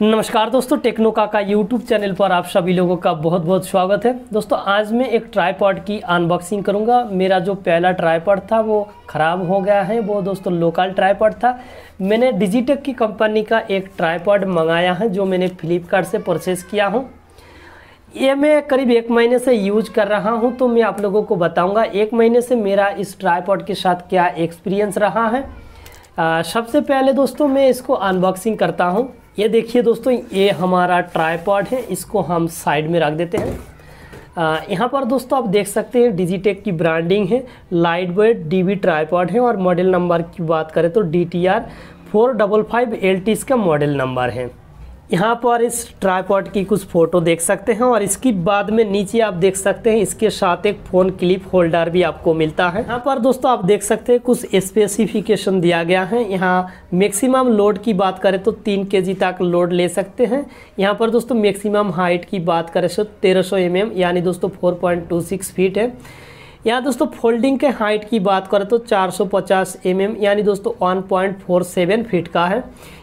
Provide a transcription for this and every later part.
नमस्कार दोस्तों टेक्नो का यूट्यूब चैनल पर आप सभी लोगों का बहुत बहुत स्वागत है। दोस्तों, आज मैं एक ट्राईपॉड की अनबॉक्सिंग करूँगा। मेरा जो पहला ट्राईपॉड था, वो ख़राब हो गया है। वो दोस्तों लोकल ट्राईपॉड था। मैंने डिजिटेक की कंपनी का एक ट्राईपॉड मंगाया है, जो मैंने फ्लिपकार्ट से परचेज़ किया हूँ। ये मैं करीब एक महीने से यूज़ कर रहा हूँ तो मैं आप लोगों को बताऊँगा, एक महीने से मेरा इस ट्राईपॉड के साथ क्या एक्सपीरियंस रहा है। सबसे पहले दोस्तों, मैं इसको अनबॉक्सिंग करता हूँ। ये देखिए दोस्तों, ये हमारा ट्राईपॉड है, इसको हम साइड में रख देते हैं। यहाँ पर दोस्तों आप देख सकते हैं डिजिटेक की ब्रांडिंग है light weight D V tripod है और मॉडल नंबर की बात करें तो D T R four double five L T इसका मॉडल नंबर है। यहाँ पर इस ट्राईपॉड की कुछ फ़ोटो देख सकते हैं और इसकी बाद में नीचे आप देख सकते हैं इसके साथ एक फ़ोन क्लिप होल्डर भी आपको मिलता है। यहाँ पर दोस्तों आप देख सकते हैं कुछ स्पेसिफिकेशन दिया गया है। यहाँ मैक्सिमम लोड की बात करें तो तीन के तक लोड ले सकते हैं। यहाँ पर दोस्तों मैक्सिमम हाइट की बात करें तो तेरह सौ mm, यानी दोस्तों फोर फीट है। यहाँ दोस्तों फोल्डिंग के हाइट की बात करें तो 450 mm यानी दोस्तों 1.47 फीट का है।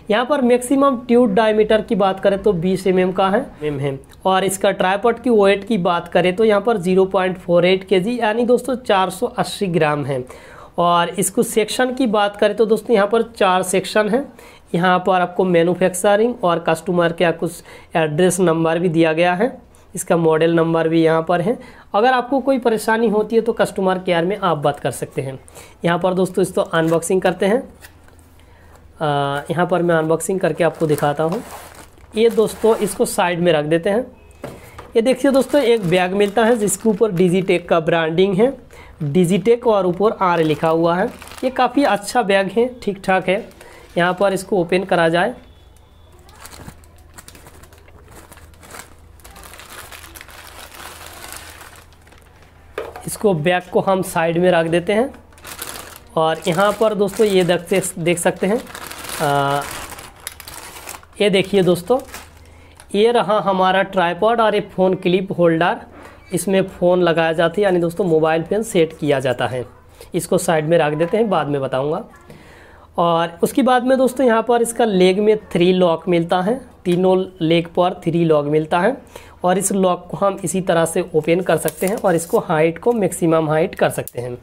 यहाँ पर मैक्सिमम ट्यूब डायमीटर की बात करें तो 20 एम mm का है। एम है और इसका ट्राईपॉड की वेट की बात करें तो यहाँ पर 0.48 केजी यानी दोस्तों 480 ग्राम है। और इसको सेक्शन की बात करें तो दोस्तों यहाँ पर चार सेक्शन है। यहाँ पर आपको मैन्युफैक्चरिंग और कस्टमर का कुछ एड्रेस नंबर भी दिया गया है। इसका मॉडल नंबर भी यहाँ पर है। अगर आपको कोई परेशानी होती है तो कस्टमर केयर में आप बात कर सकते हैं। यहाँ पर दोस्तों इसको अनबॉक्सिंग करते हैं। यहाँ पर मैं अनबॉक्सिंग करके आपको दिखाता हूँ। ये दोस्तों इसको साइड में रख देते हैं। ये देखिए दोस्तों, एक बैग मिलता है जिसके ऊपर डिजीटेक का ब्रांडिंग है। डिजीटेक और ऊपर आर लिखा हुआ है। ये काफ़ी अच्छा बैग है ठीक ठाक है। यहाँ पर इसको ओपन करा जाए। इसको बैग को हम साइड में रख देते हैं। और यहाँ पर दोस्तों ये देख देख सकते हैं। आ, ये देखिए दोस्तों ये रहा हमारा ट्राईपॉड और ये फ़ोन क्लिप होल्डर। इसमें फ़ोन लगाया जाता है यानी दोस्तों मोबाइल फ़ोन सेट किया जाता है। इसको साइड में रख देते हैं बाद में बताऊँगा। और उसके बाद में दोस्तों यहाँ पर इसका लेग में थ्री लॉक मिलता है। तीनों लेग पर थ्री लॉक मिलता है। और इस लॉक को हम इसी तरह से ओपन कर सकते हैं और इसको हाइट को मैक्सिमम हाइट कर सकते हैं।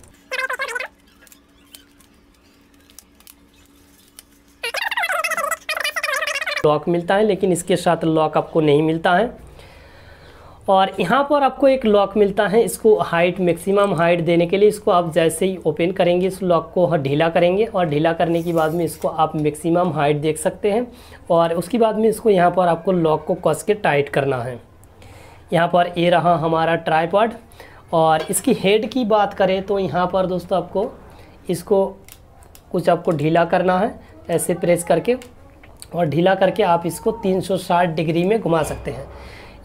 लॉक मिलता है, लेकिन इसके साथ लॉक आपको नहीं मिलता है। और यहाँ पर आपको एक लॉक मिलता है, इसको हाइट मैक्सिमम हाइट देने के लिए इसको आप जैसे ही ओपन करेंगे, इस लॉक को ढीला करेंगे और ढीला करने के बाद में इसको आप मैक्सिमम हाइट देख सकते हैं। और उसके बाद में इसको यहाँ पर आपको लॉक को कस के टाइट करना है। यहाँ पर ये रहा हमारा ट्राईपॉड और इसकी हेड की बात करें तो यहाँ पर दोस्तों आपको इसको कुछ आपको ढीला करना है, ऐसे प्रेस करके। और ढीला करके आप इसको 360 डिग्री में घुमा सकते हैं।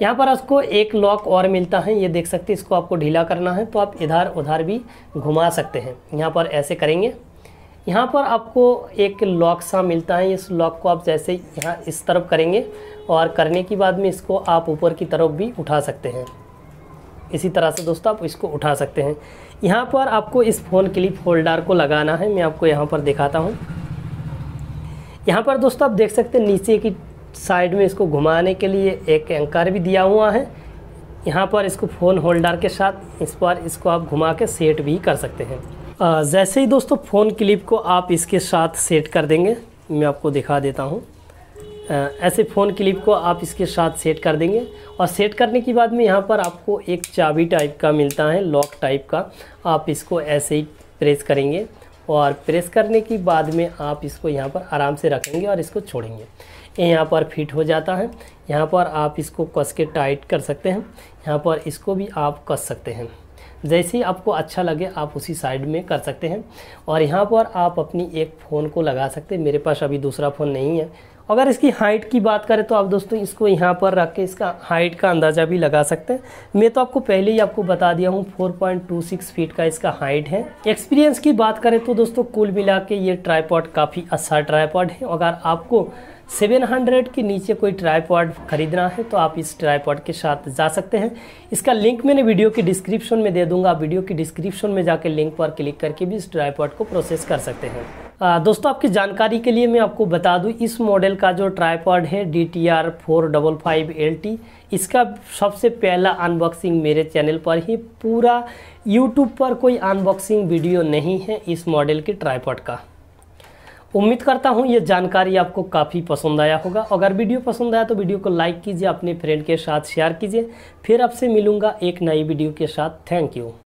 यहाँ पर आपको एक लॉक और मिलता है, ये देख सकते हैं, इसको आपको ढीला करना है तो आप इधर उधर भी घुमा सकते हैं। यहाँ पर ऐसे करेंगे। यहाँ पर आपको एक लॉक सा मिलता है, इस लॉक को आप जैसे यहाँ इस तरफ़ करेंगे और करने के बाद में इसको आप ऊपर की तरफ़ भी उठा सकते हैं। इसी तरह से दोस्तों आप इसको उठा सकते हैं। यहाँ पर आपको इस फ़ोन क्लिप होल्डर को लगाना है, मैं आपको यहाँ पर दिखाता हूँ। यहाँ पर दोस्तों आप देख सकते हैं, नीचे की साइड में इसको घुमाने के लिए एक एंकर भी दिया हुआ है। यहाँ पर इसको फ़ोन होल्डर के साथ इस पर इसको आप घुमा के सेट भी कर सकते हैं। जैसे ही दोस्तों फ़ोन क्लिप को आप इसके साथ सेट कर देंगे, मैं आपको दिखा देता हूँ। ऐसे फ़ोन क्लिप को आप इसके साथ सेट कर देंगे और सेट करने के बाद में यहाँ पर आपको एक चाबी टाइप का मिलता है, लॉक टाइप का। आप इसको ऐसे ही प्रेस करेंगे। और प्रेस करने के बाद में आप इसको यहाँ पर आराम से रखेंगे और इसको छोड़ेंगे। ये यहाँ पर फिट हो जाता है। यहाँ पर आप इसको कस के टाइट कर सकते हैं। यहाँ पर इसको भी आप कस सकते हैं। जैसे ही आपको अच्छा लगे, आप उसी साइड में कर सकते हैं। और यहाँ पर आप अपनी एक फ़ोन को लगा सकते हैं। मेरे पास अभी दूसरा फ़ोन नहीं है। अगर इसकी हाइट की बात करें तो आप दोस्तों इसको यहाँ पर रख के इसका हाइट का अंदाज़ा भी लगा सकते हैं। मैं तो आपको पहले ही आपको बता दिया हूँ 4.26 फीट का इसका हाइट है। एक्सपीरियंस की बात करें तो दोस्तों कुल मिला के ये ट्राईपॉड काफ़ी अच्छा ट्राईपॉड है। अगर आपको 700 के नीचे कोई ट्राईपॉड खरीदना है तो आप इस ट्राईपॉड के साथ जा सकते हैं। इसका लिंक मैंने वीडियो के डिस्क्रिप्शन में दे दूँगा। आप वीडियो की डिस्क्रिप्शन में जाकर लिंक पर क्लिक करके भी इस ट्राईपॉड को प्रोसेस कर सकते हैं। आ, दोस्तों आपकी जानकारी के लिए मैं आपको बता दूँ इस मॉडल का जो ट्राईपॉड है D T R four double five L T इसका सबसे पहला अनबॉक्सिंग मेरे चैनल पर ही पूरा यूट्यूब पर कोई अनबॉक्सिंग वीडियो नहीं है इस मॉडल के ट्राईपॉड का। उम्मीद करता हूँ ये जानकारी आपको काफ़ी पसंद आया होगा। अगर वीडियो पसंद आया तो वीडियो को लाइक कीजिए, अपने फ्रेंड के साथ शेयर कीजिए। फिर आपसे मिलूँगा एक नई वीडियो के साथ। Thank you